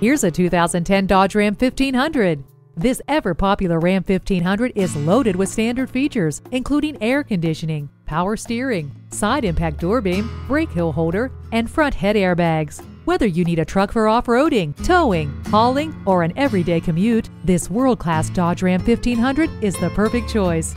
Here's a 2010 Dodge Ram 1500. This ever popular Ram 1500 is loaded with standard features, including air conditioning, power steering, side impact door beam, brake hill holder, and front head airbags. Whether you need a truck for off roading, towing, hauling, or an everyday commute, this world class Dodge Ram 1500 is the perfect choice.